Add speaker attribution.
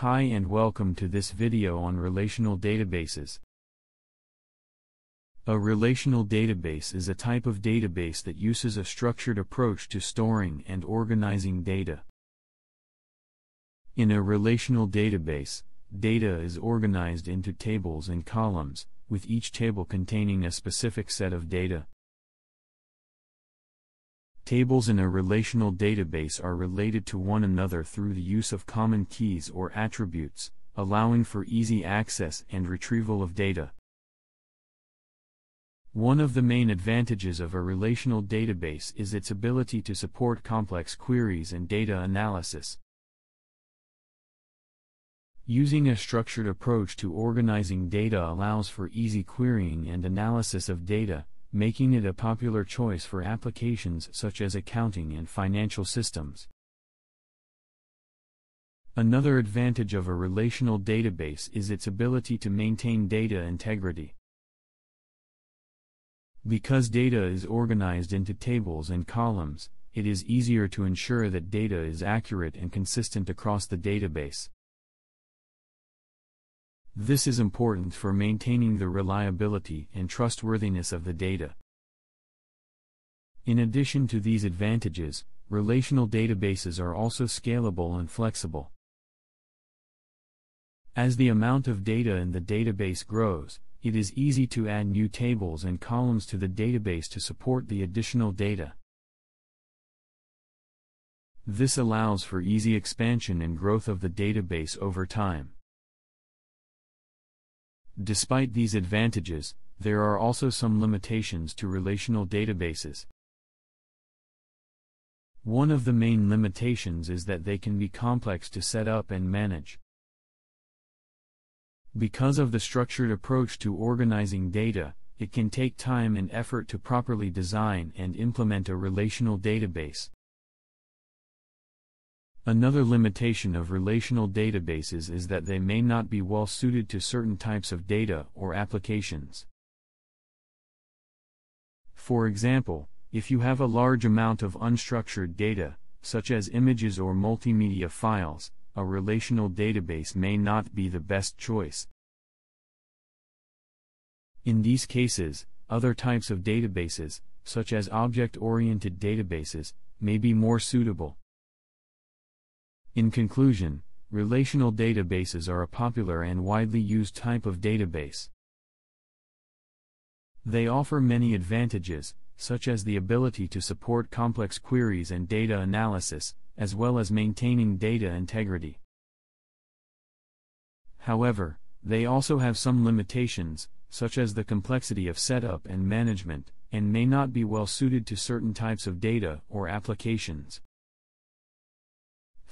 Speaker 1: Hi and welcome to this video on relational databases. A relational database is a type of database that uses a structured approach to storing and organizing data. In a relational database, data is organized into tables and columns, with each table containing a specific set of data. Tables in a relational database are related to one another through the use of common keys or attributes, allowing for easy access and retrieval of data. One of the main advantages of a relational database is its ability to support complex queries and data analysis. Using a structured approach to organizing data allows for easy querying and analysis of data, making it a popular choice for applications such as accounting and financial systems. Another advantage of a relational database is its ability to maintain data integrity. Because data is organized into tables and columns, it is easier to ensure that data is accurate and consistent across the database. This is important for maintaining the reliability and trustworthiness of the data. In addition to these advantages, relational databases are also scalable and flexible. As the amount of data in the database grows, it is easy to add new tables and columns to the database to support the additional data. This allows for easy expansion and growth of the database over time. Despite these advantages, there are also some limitations to relational databases. One of the main limitations is that they can be complex to set up and manage. Because of the structured approach to organizing data, it can take time and effort to properly design and implement a relational database. Another limitation of relational databases is that they may not be well suited to certain types of data or applications. For example, if you have a large amount of unstructured data, such as images or multimedia files, a relational database may not be the best choice. In these cases, other types of databases, such as object-oriented databases, may be more suitable. In conclusion, relational databases are a popular and widely used type of database. They offer many advantages, such as the ability to support complex queries and data analysis, as well as maintaining data integrity. However, they also have some limitations, such as the complexity of setup and management, and may not be well suited to certain types of data or applications.